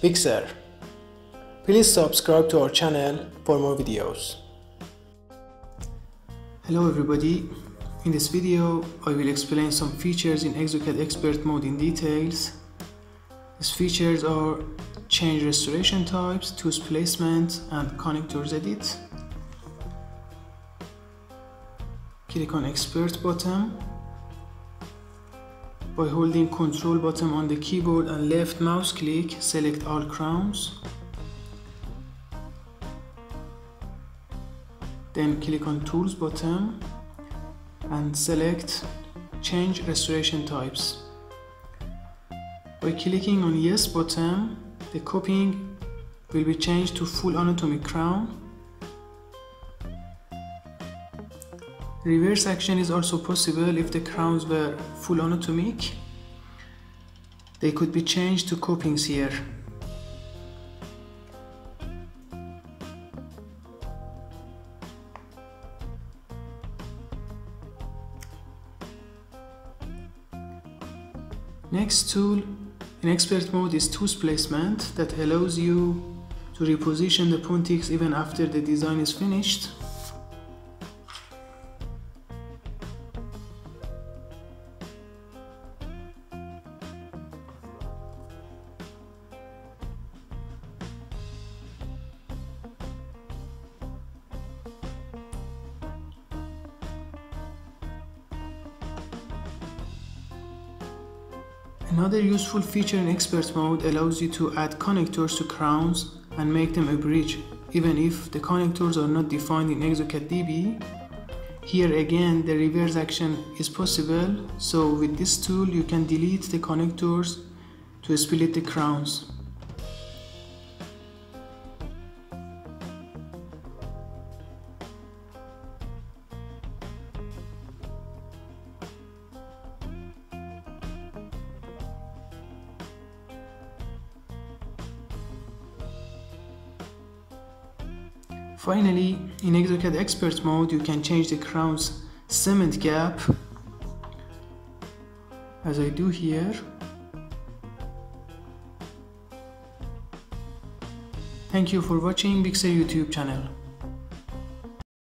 WIXUR. Please subscribe to our channel for more videos. Hello everybody. In this video, I will explain some features in Exocad Expert mode in details. These features are change restoration types, tooth placement, and connectors edit. Click on Expert button. By holding Control button on the keyboard and left mouse click, select all crowns. Then click on Tools button and select Change Restoration Types. By clicking on Yes button, the coping will be changed to full anatomic crown. Reverse action is also possible if the crowns were full anatomic. They could be changed to copings here. Next tool in expert mode is tooth placement that allows you to reposition the Pontics even after the design is finished. Another useful feature in expert mode allows you to add connectors to crowns and make them a bridge even if the connectors are not defined in Exocad DB. Here again the reverse action is possible so with this tool you can delete the connectors to split the crowns. Finally, in Exocad Expert mode, you can change the crown's cement gap as I do here. Thank you for watching WIXUR YouTube channel.